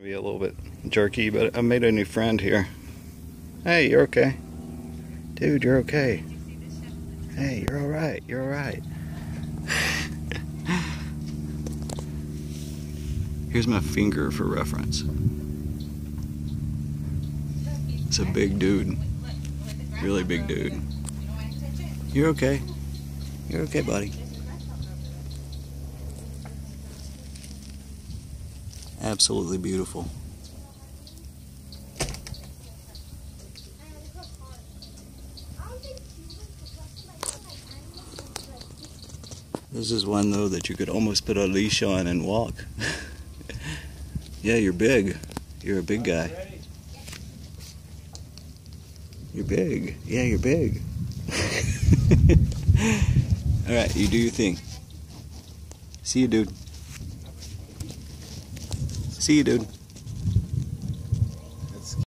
Be a little bit jerky, but I made a new friend here. Hey, you're okay. Dude, you're okay. Hey, you're alright. You're alright. Here's my finger for reference. It's a big dude. Really big dude. You're okay. You're okay, buddy. Absolutely beautiful. This is one though that you could almost put a leash on and walk. yeah, you're big. You're a big guy. You're big. Yeah, you're big. All right, you do your thing. See you, dude. See you, dude.